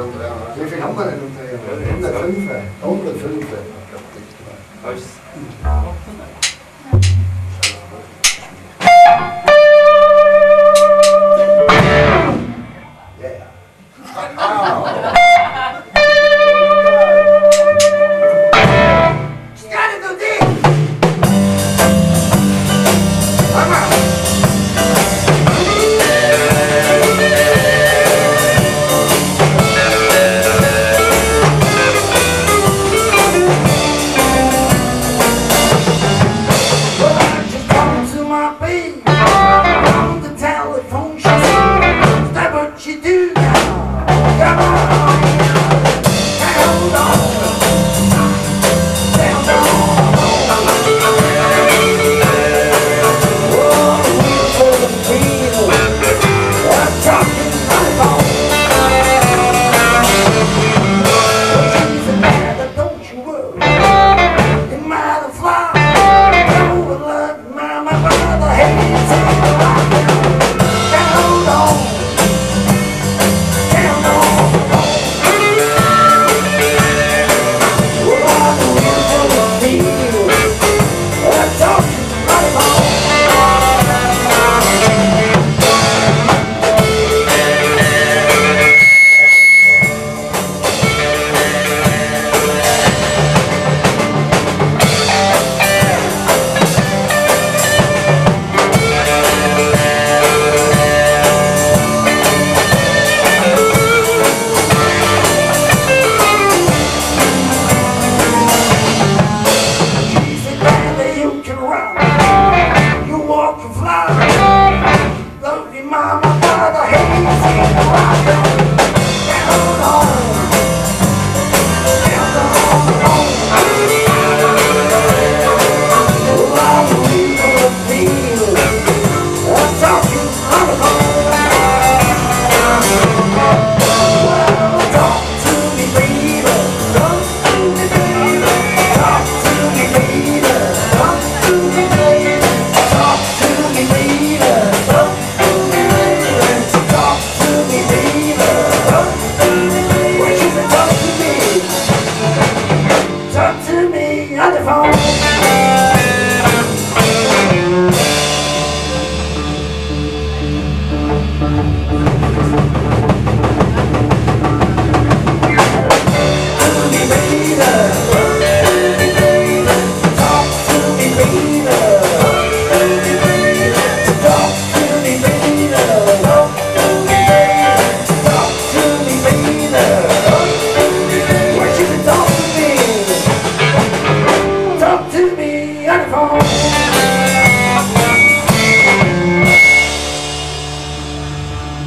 이런 거야. 역시 한 번에 넣어요. 혼자 전세. 혼자 전세. 맛있어. 예. 아,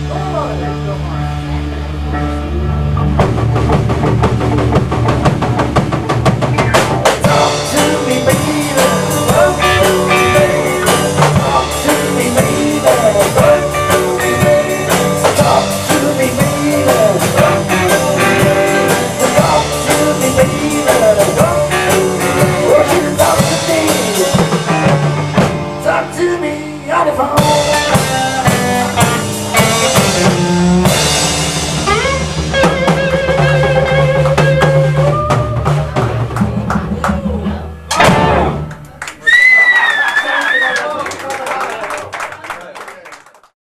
Oh, there's no more.